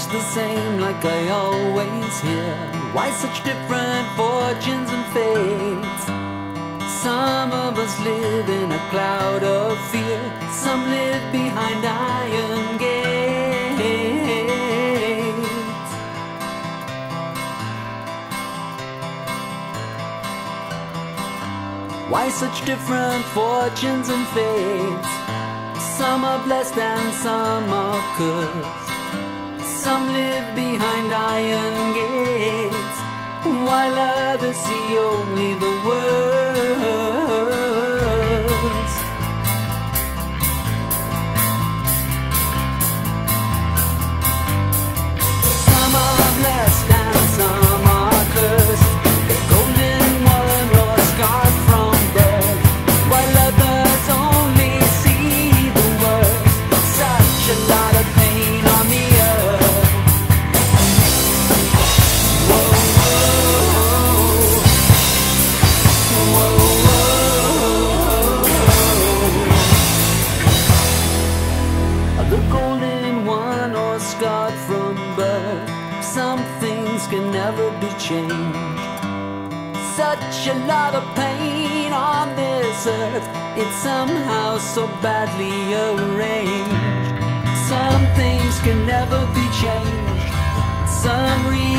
much the same like I always hear. Why such different fortunes and fates? Some of us live in a cloud of fear, some live behind iron gates. Why such different fortunes and fates? Some are blessed and some are cursed. Iron gates, while others see only the worst. Some things can never be changed. Such a lot of pain on this earth. It's somehow so badly arranged. Some things can never be changed. Some reasons